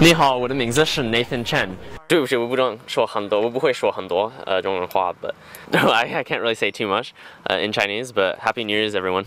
你好，我的名字是 Nathan Chen。对不起，我不能说很多，我不会说很多呃中文话，but I I can't really say too much uh, in Chinese. But Happy New Year's, everyone.